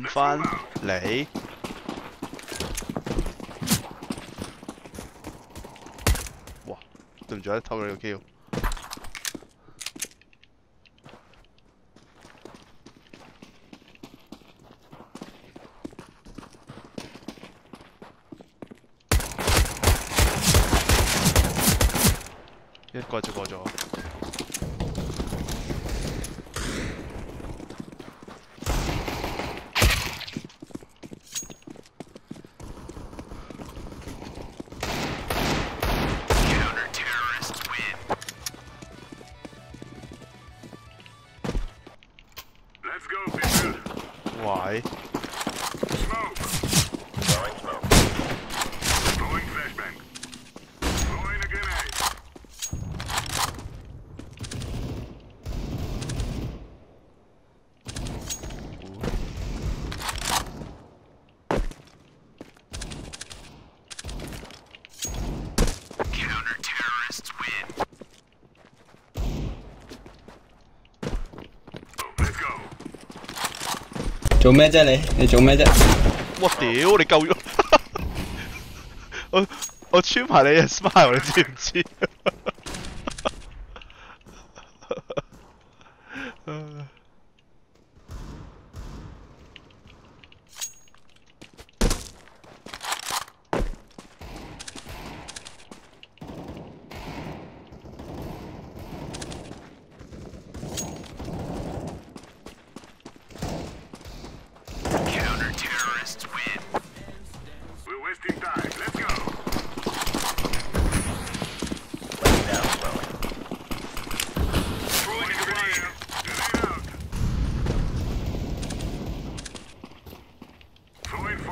翻你，哇！对唔住啊，偷咗你个 kill。一个就过咗。 Let's go, people. Why? 做咩啫你？你做咩啫？我屌你够咗！我我穿埋你嘅 smile，你知唔知？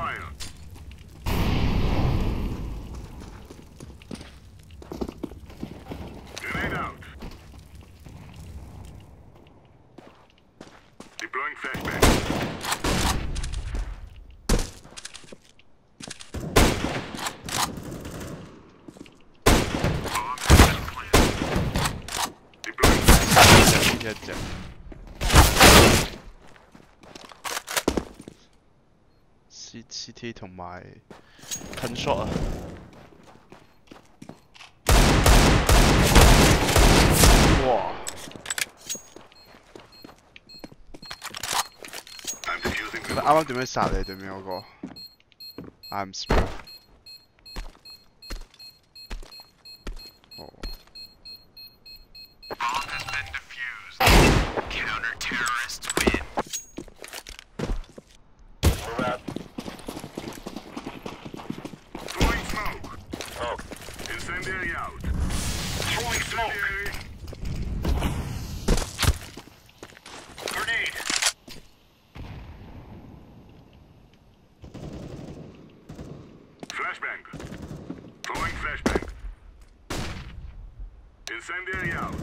fire. t 同埋近 shot 啊。哇！啱啱點樣杀你对面嗰、個个？I'm。Incendiary out.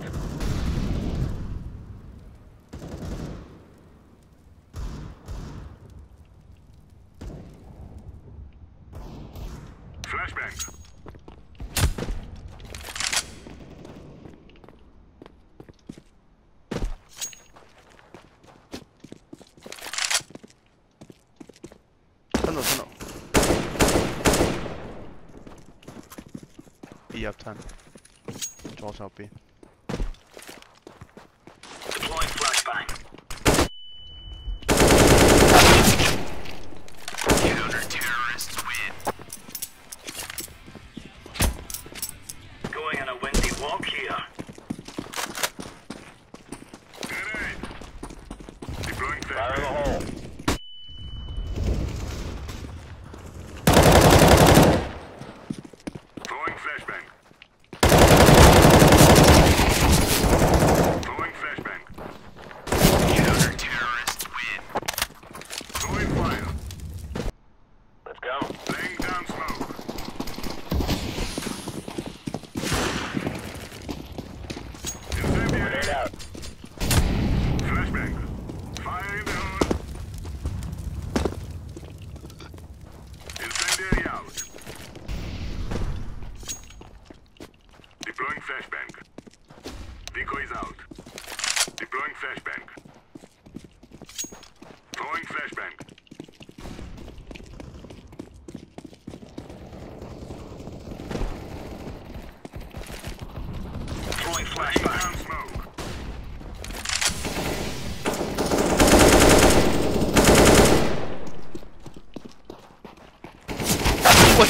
Flashback. Time. Charge up B.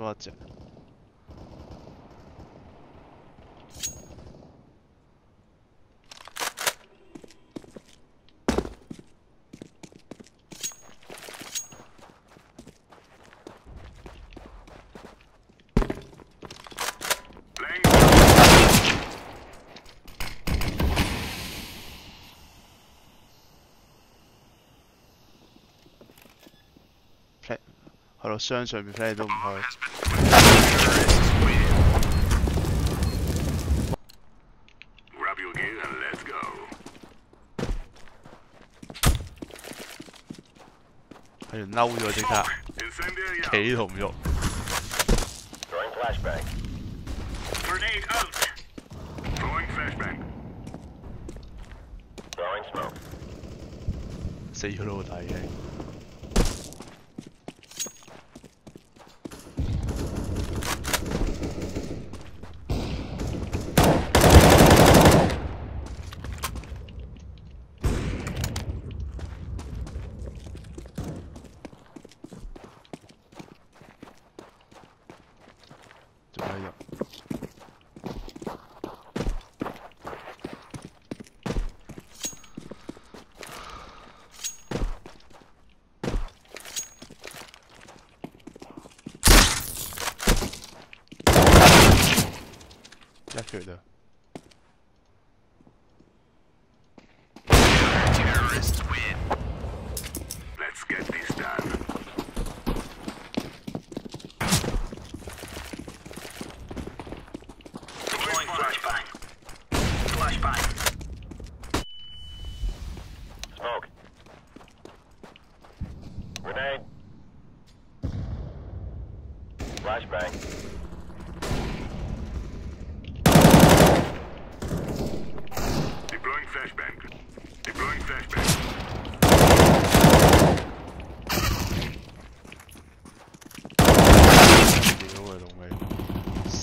と回っちゃう。咯，箱上面都唔開。Grab your gear and let's go. 係嬲咗即刻，Incendiary out. 企都唔喐。Throwing flashbang. Grenade out. Throwing flashbang. Throwing smoke. 死咗咯，大已 Yeah, to though. Terrorists win. Let's get the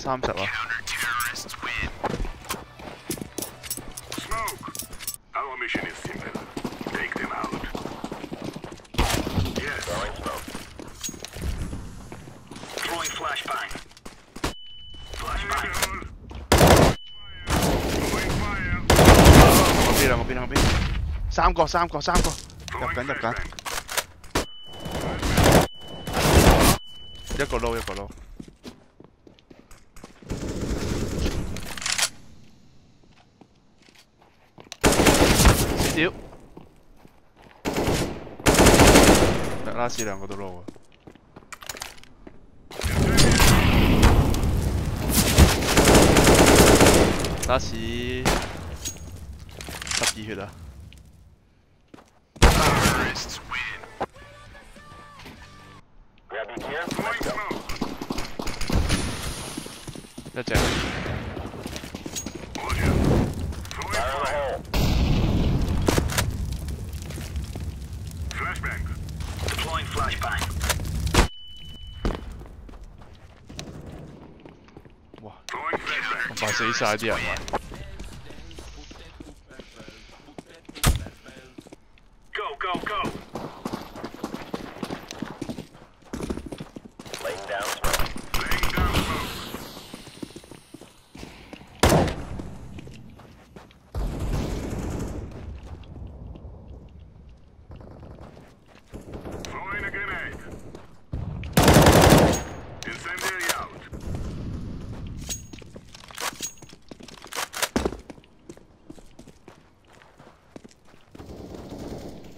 times that one. Counter-terrorists win. Smoke. Our mission is simple. Take them out. Yes. Throwing smoke. Throwing flashbang. Flashbang. Mobil dah, mobil dah, mobil. Sam kau, Sam kau, Sam kau. Dapkan, dapkan. Dia kau low, dia kau low. 拉起两个都漏过拉起继续的要捡谁杀掉晒啲人啊！Go, go, go. Laying down smoke. Laying down smoke. Throwing a grenade. Incendiary out.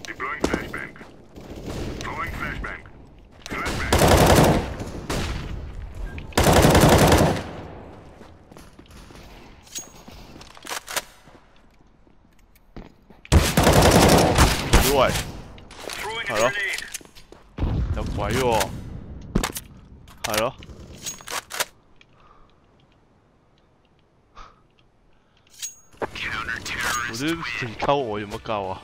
Deploying flashbang. Throwing flashbang. Flashbang. 屌好了要怀疑我 hello 我觉唔你我有没有啊。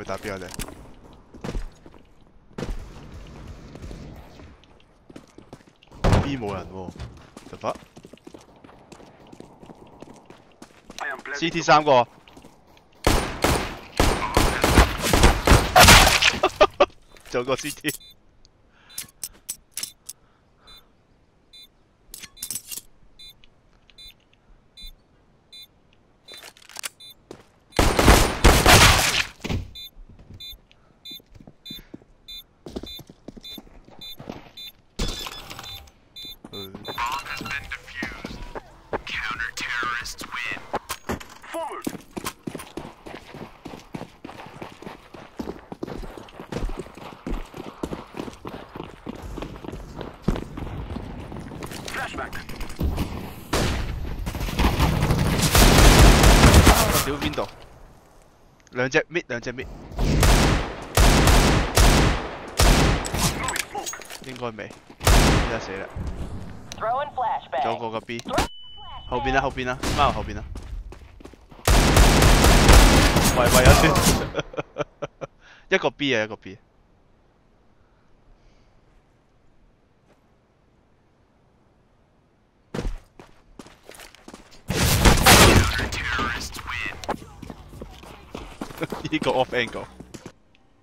你係咪打邊我哋？B 冇人喎，得法 I am blessed. CT 三個，做個 CT。我屌边度？两只 mid，两只 mid，应该未，而家死啦！左有个个 B，后边啦，后边啦，翻入后边啦。喂喂，有断，一个 B 啊，一个 B。he got off angle.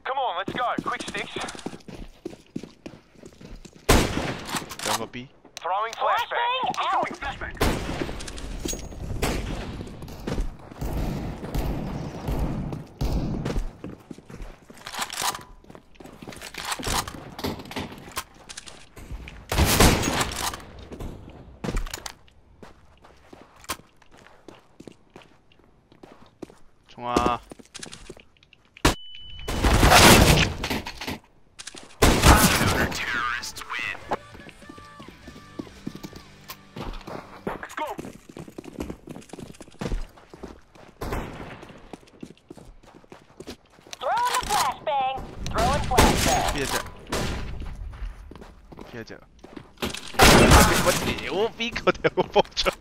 Come on, let's go. Quick sticks. Down a B. Throwing flashbang. 邊一隻啊？我屌，邊個掉個波出去？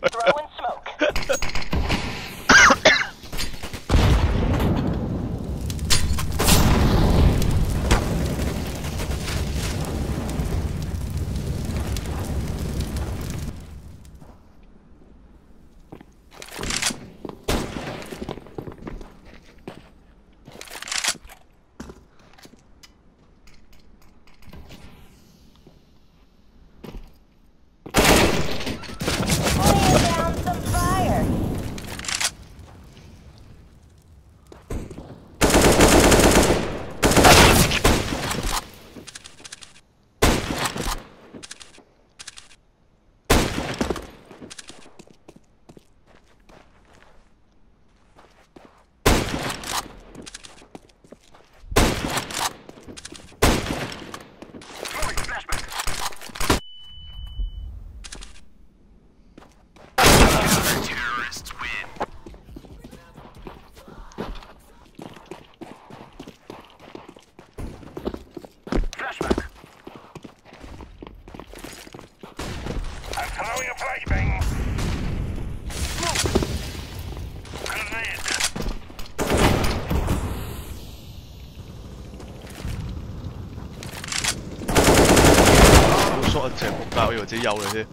成仆街，我以為自己有你添。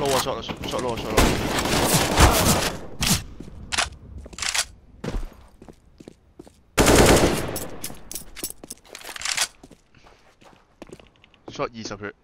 撈啊 shot 啦，shot 撈啊 shot 撈。shot 二十血。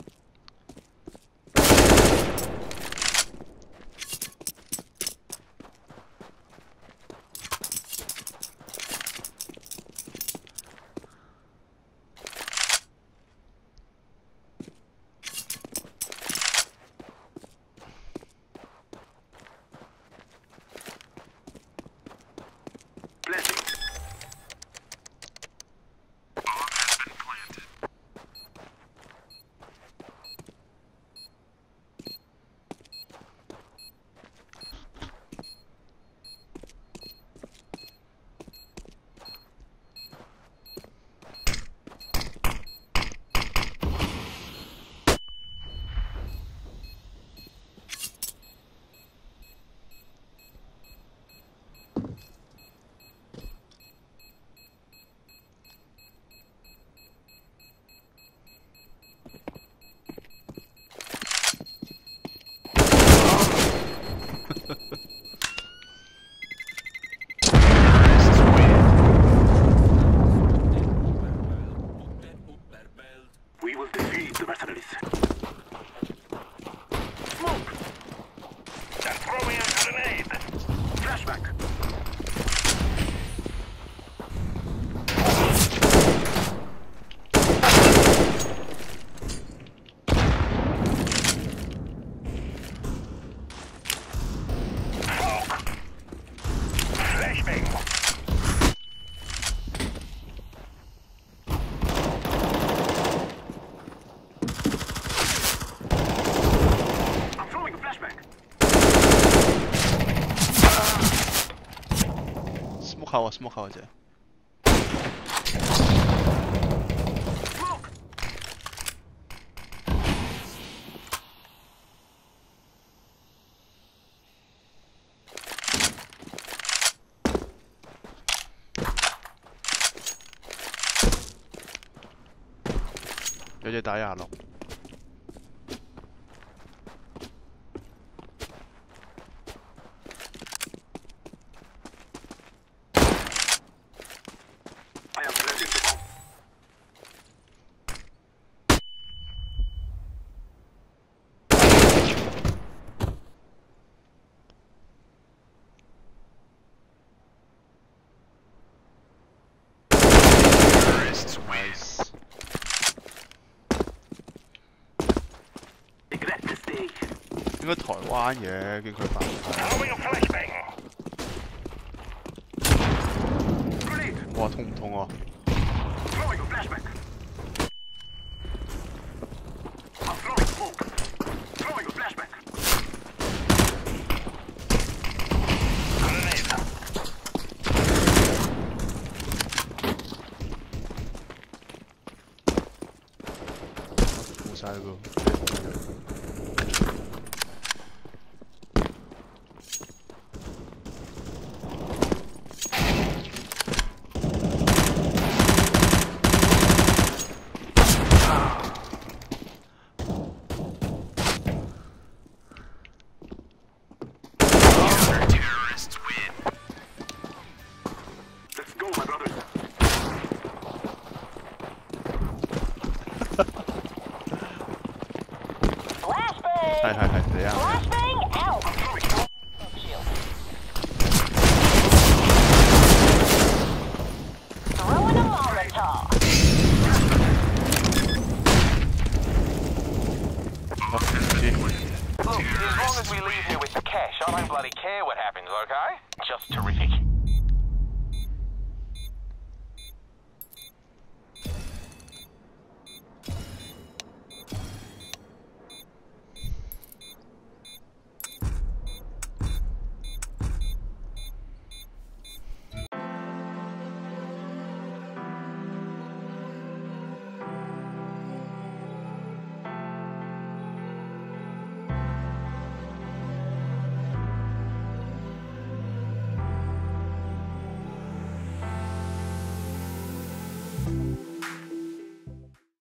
考什么考姐？有点打哑了。应该台湾嘢，叫佢翻。哇，痛唔痛啊？Long as we leave here with the cash, I don't bloody care what happens, okay? Just terrific.